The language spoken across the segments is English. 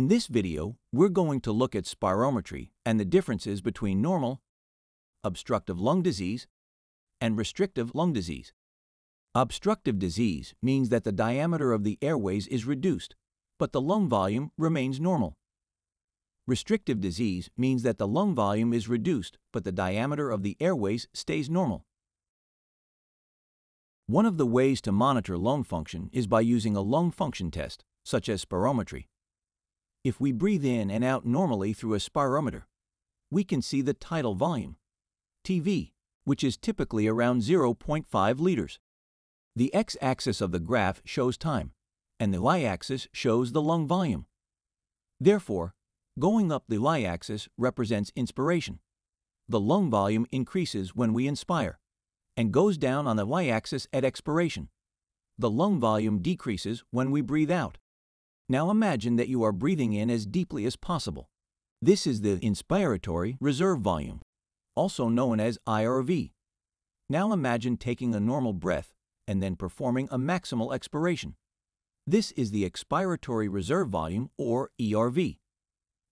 In this video, we're going to look at spirometry and the differences between normal, obstructive lung disease, and restrictive lung disease. Obstructive disease means that the diameter of the airways is reduced, but the lung volume remains normal. Restrictive disease means that the lung volume is reduced, but the diameter of the airways stays normal. One of the ways to monitor lung function is by using a lung function test, such as spirometry. If we breathe in and out normally through a spirometer, we can see the tidal volume, TV, which is typically around 0.5 liters. The x-axis of the graph shows time, and the y-axis shows the lung volume. Therefore, going up the y-axis represents inspiration. The lung volume increases when we inspire and goes down on the y-axis at expiration. The lung volume decreases when we breathe out. Now imagine that you are breathing in as deeply as possible. This is the inspiratory reserve volume, also known as IRV. Now imagine taking a normal breath and then performing a maximal expiration. This is the expiratory reserve volume, or ERV.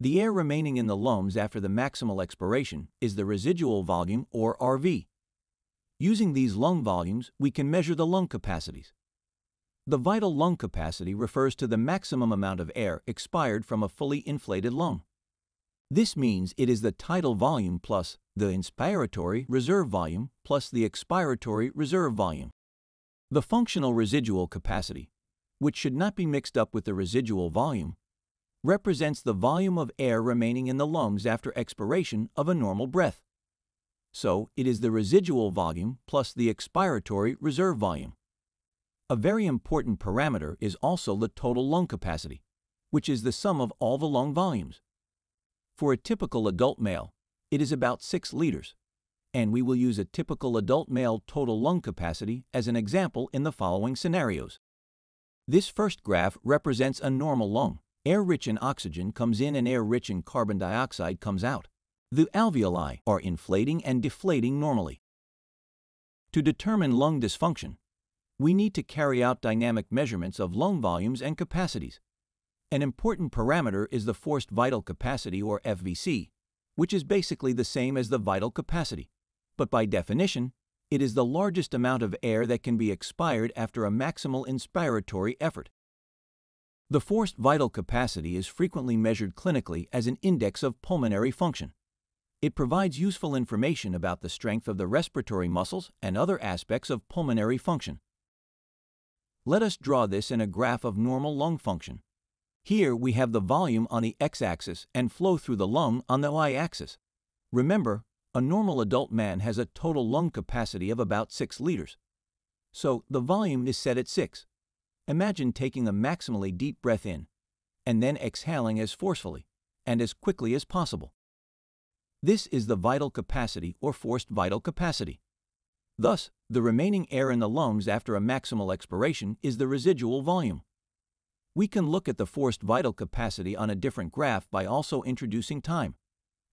The air remaining in the lungs after the maximal expiration is the residual volume, or RV. Using these lung volumes, we can measure the lung capacities. The vital lung capacity refers to the maximum amount of air expired from a fully inflated lung. This means it is the tidal volume plus the inspiratory reserve volume plus the expiratory reserve volume. The functional residual capacity, which should not be mixed up with the residual volume, represents the volume of air remaining in the lungs after expiration of a normal breath. So it is the residual volume plus the expiratory reserve volume. A very important parameter is also the total lung capacity, which is the sum of all the lung volumes. For a typical adult male, it is about 6 liters, and we will use a typical adult male total lung capacity as an example in the following scenarios. This first graph represents a normal lung. Air rich in oxygen comes in and air rich in carbon dioxide comes out. The alveoli are inflating and deflating normally. To determine lung dysfunction, we need to carry out dynamic measurements of lung volumes and capacities. An important parameter is the forced vital capacity, or FVC, which is basically the same as the vital capacity, but by definition, it is the largest amount of air that can be expired after a maximal inspiratory effort. The forced vital capacity is frequently measured clinically as an index of pulmonary function. It provides useful information about the strength of the respiratory muscles and other aspects of pulmonary function. Let us draw this in a graph of normal lung function. Here we have the volume on the x-axis and flow through the lung on the y-axis. Remember, a normal adult man has a total lung capacity of about 6 liters. So the volume is set at 6. Imagine taking a maximally deep breath in, and then exhaling as forcefully and as quickly as possible. This is the vital capacity or forced vital capacity. Thus, the remaining air in the lungs after a maximal expiration is the residual volume. We can look at the forced vital capacity on a different graph by also introducing time,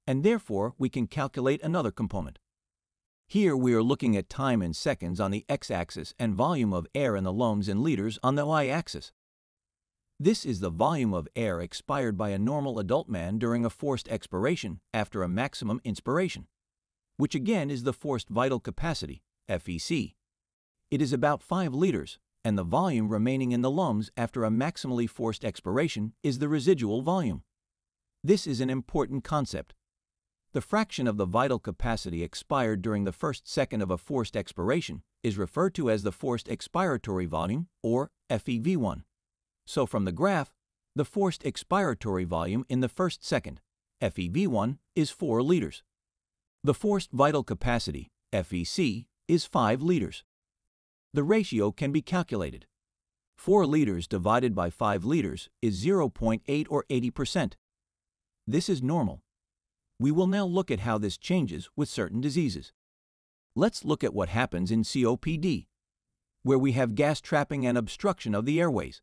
and therefore we can calculate another component. Here we are looking at time in seconds on the x-axis and volume of air in the lungs in liters on the y-axis. This is the volume of air expired by a normal adult man during a forced expiration after a maximum inspiration, which again is the forced vital capacity, FVC. It is about 5 liters, and the volume remaining in the lungs after a maximally forced expiration is the residual volume. This is an important concept. The fraction of the vital capacity expired during the first second of a forced expiration is referred to as the forced expiratory volume, or FEV1. So from the graph, the forced expiratory volume in the first second, FEV1, is 4 liters. The forced vital capacity, FVC, is 5 liters. The ratio can be calculated. 4 liters divided by 5 liters is 0.8 or 80%. This is normal. We will now look at how this changes with certain diseases. Let's look at what happens in COPD, where we have gas trapping and obstruction of the airways.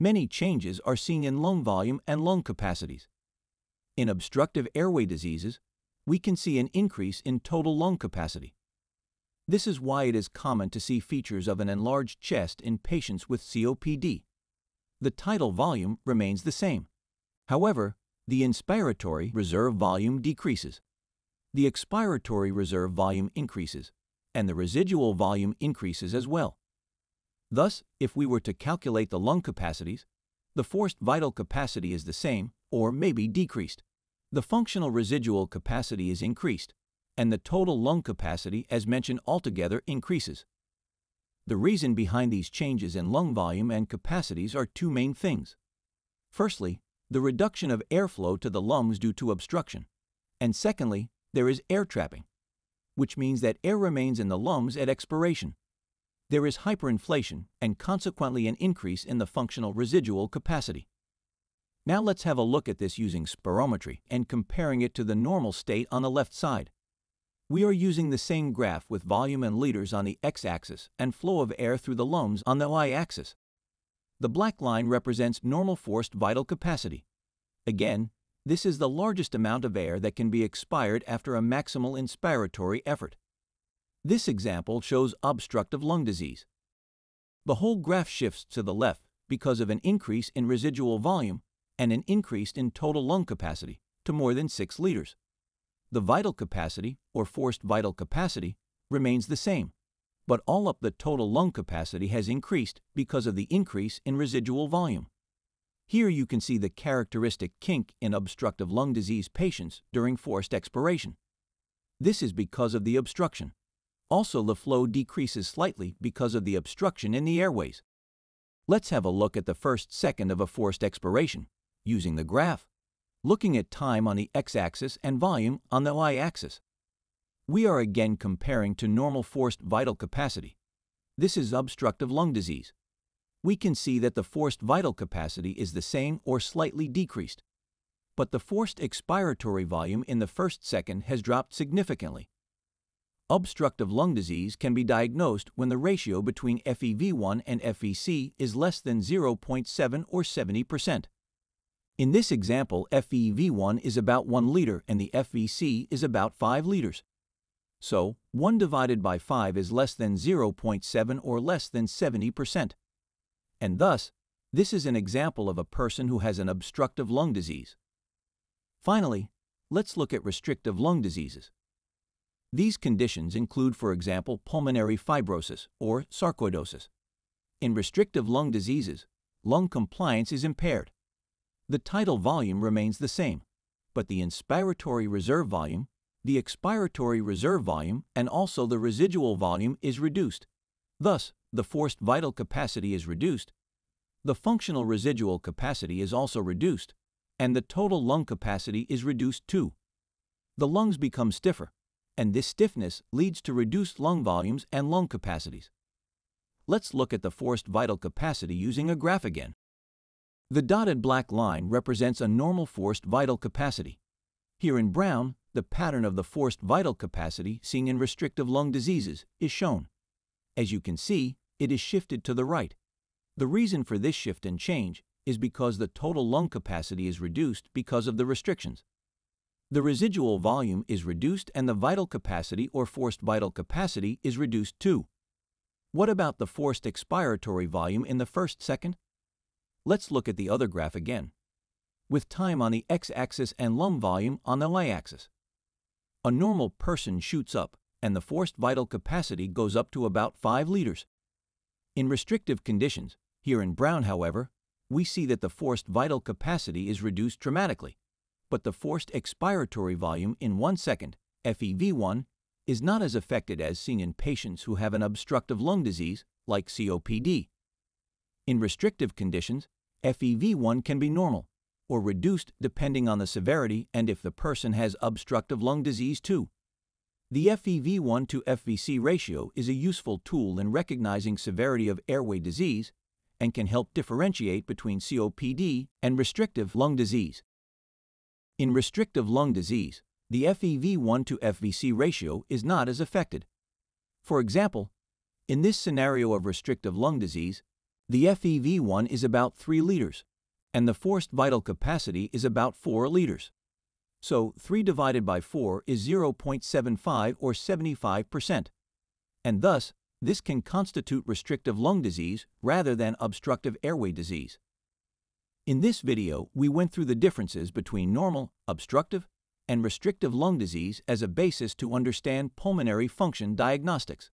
Many changes are seen in lung volume and lung capacities. In obstructive airway diseases, we can see an increase in total lung capacity. This is why it is common to see features of an enlarged chest in patients with COPD. The tidal volume remains the same, However, the inspiratory reserve volume decreases. The expiratory reserve volume increases, and the residual volume increases as well. Thus, if we were to calculate the lung capacities, the forced vital capacity is the same or maybe decreased. The functional residual capacity is increased, and the total lung capacity, as mentioned altogether, increases. The reason behind these changes in lung volume and capacities are two main things. Firstly, the reduction of airflow to the lungs due to obstruction. And secondly, there is air trapping, which means that air remains in the lungs at expiration. There is hyperinflation and consequently an increase in the functional residual capacity. Now let's have a look at this using spirometry and comparing it to the normal state on the left side. We are using the same graph with volume and liters on the x-axis and flow of air through the lungs on the y-axis. The black line represents normal forced vital capacity. Again, this is the largest amount of air that can be expired after a maximal inspiratory effort. This example shows obstructive lung disease. The whole graph shifts to the left because of an increase in residual volume and an increase in total lung capacity to more than 6 liters. The vital capacity, or forced vital capacity, remains the same, but all up the total lung capacity has increased because of the increase in residual volume. Here you can see the characteristic kink in obstructive lung disease patients during forced expiration. This is because of the obstruction. Also, the flow decreases slightly because of the obstruction in the airways. Let's have a look at the first second of a forced expiration, using the graph, looking at time on the x-axis and volume on the y-axis. We are again comparing to normal forced vital capacity. This is obstructive lung disease. We can see that the forced vital capacity is the same or slightly decreased. But the forced expiratory volume in the first second has dropped significantly. Obstructive lung disease can be diagnosed when the ratio between FEV1 and FVC is less than 0.7 or 70%. In this example, FEV1 is about 1 liter and the FVC is about 5 liters. So, 1 divided by 5 is less than 0.7 or less than 70%. And thus, this is an example of a person who has an obstructive lung disease. Finally, let's look at restrictive lung diseases. These conditions include, for example, pulmonary fibrosis or sarcoidosis. In restrictive lung diseases, lung compliance is impaired. The tidal volume remains the same, but the inspiratory reserve volume the expiratory reserve volume and also the residual volume is reduced. Thus, the forced vital capacity is reduced, the functional residual capacity is also reduced, and the total lung capacity is reduced too. The lungs become stiffer, and this stiffness leads to reduced lung volumes and lung capacities. Let's look at the forced vital capacity using a graph again. The dotted black line represents a normal forced vital capacity. Here in brown, the pattern of the forced vital capacity seen in restrictive lung diseases is shown. As you can see, it is shifted to the right. The reason for this shift and change is because the total lung capacity is reduced because of the restrictions. The residual volume is reduced and the vital capacity or forced vital capacity is reduced too. What about the forced expiratory volume in the first second? Let's look at the other graph again, with time on the x-axis and lung volume on the y-axis. A normal person shoots up, and the forced vital capacity goes up to about 5 liters. In restrictive conditions, here in brown, however, we see that the forced vital capacity is reduced dramatically, but the forced expiratory volume in one second, FEV1, is not as affected as seen in patients who have an obstructive lung disease like COPD. In restrictive conditions, FEV1 can be normal, or reduced depending on the severity and if the person has obstructive lung disease too. The FEV1 to FVC ratio is a useful tool in recognizing severity of airway disease and can help differentiate between COPD and restrictive lung disease. In restrictive lung disease, the FEV1 to FVC ratio is not as affected. For example, in this scenario of restrictive lung disease, the FEV1 is about 3 liters, and the forced vital capacity is about 4 liters. So 3 divided by 4 is 0.75 or 75%, and thus this can constitute restrictive lung disease rather than obstructive airway disease. In this video, we went through the differences between normal, obstructive, and restrictive lung disease as a basis to understand pulmonary function diagnostics.